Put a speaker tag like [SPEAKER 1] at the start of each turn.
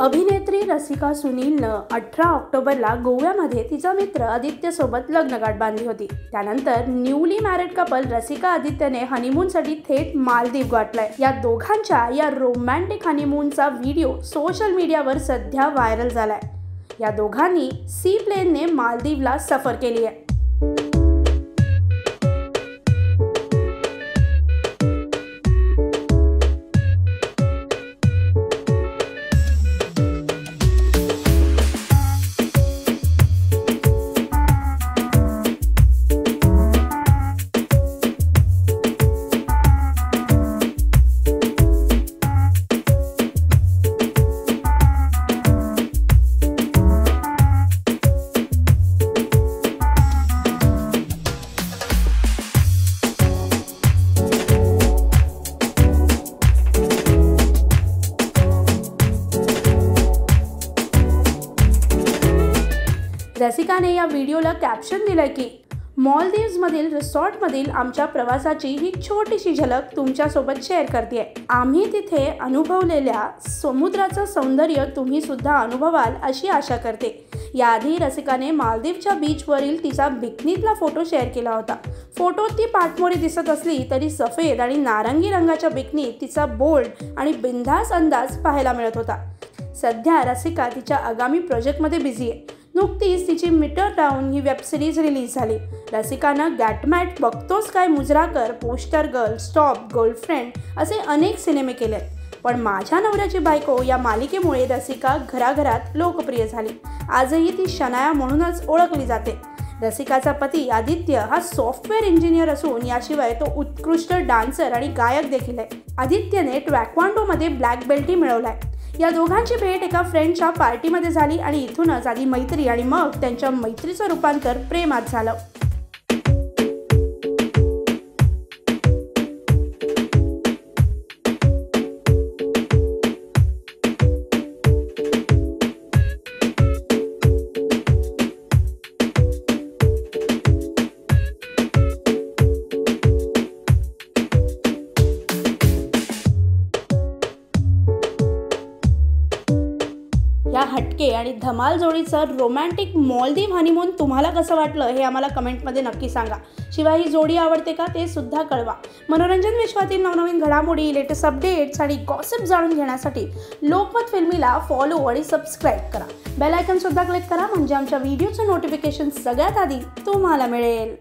[SPEAKER 1] अभिनेत्री रसिका सुनीलनं अठरा ऑक्टोबरला गोव्यामध्ये तिचा मित्र आदित्यसोबत लग्नगाठ बांधली होती. त्यानंतर न्यूली मॅरिड कपल रसिका आदित्यने हनीमूनसाठी थेट मालदीव गाठलाय. या दोघांच्या या रोमॅन्टिक हनीमूनचा व्हिडिओ सोशल मीडियावर सध्या व्हायरल झालाय. या दोघांनी सी प्लेनने मालदीवला सफर केली आहे रसिकाने या व्हिडिओला कॅप्शन दिलंय की मॉलदीव्समधील रिसॉर्टमधील आमच्या प्रवासाची ही छोटीशी झलक तुमच्यासोबत शेअर करते आम्ही तिथे अनुभवलेल्या समुद्राचं सौंदर्य तुम्ही सुद्धा अनुभवाल अशी आशा करते. याआधी रसिकाने मालदीवच्या बीचवरील तिचा बिकनीतला फोटो शेअर केला होता. फोटोत ती पाठमोरी दिसत असली तरी सफेद आणि नारंगी रंगाच्या बिकनीत तिचा बोल्ड आणि बिंधास अंदाज पाहायला मिळत होता. सध्या रसिका तिच्या आगामी प्रोजेक्टमध्ये बिझी आहे. नुकतीच तिची मीटर डाऊन ही वेबसिरीज रिलीज झाली. रसिकानं गॅटमॅट बघतोच काय मुजराकर पोस्टर गर्ल स्टॉप गर्लफ्रेंड असे अनेक सिनेमे केले पण माझ्या नवऱ्याची बायको या मालिकेमुळे रसिका घराघरात लोकप्रिय झाली. आजही ती शनाया म्हणूनच ओळखली जाते. रसिकाचा पती आदित्य हा सॉफ्टवेअर इंजिनियर असून याशिवाय तो उत्कृष्ट डान्सर आणि गायक देखील आहे. आदित्यने ट्वॅक्वांडोमध्ये ब्लॅक बेल्टही मिळवलाय. या दोघांची भेट एका फ्रेंडच्या पार्टीमध्ये झाली आणि इथूनच आधी मैत्री आणि मग त्यांच्या मैत्रीचं रूपांतर प्रेमात झालं. हटके आणि धमाल जोडीचं रोमॅन्टिक मॉलदीव हनीमून तुम्हाला कसं वाटलं हे आम्हाला कमेंटमध्ये नक्की सांगा. शिवाय ही जोडी आवडते का ते सुद्धा कळवा. मनोरंजन विश्वातील नवनवीन घडामोडी लेटेस्ट अपडेट्स आणि गॉसिप जाणून घेण्यासाठी लोकमत फिल्मीला फॉलो आणि सबस्क्राईब करा. बेल आयकन सुद्धा क्लिक करा म्हणजे आमच्या व्हिडिओचं नोटिफिकेशन सगळ्यात आधी तुम्हाला मिळेल.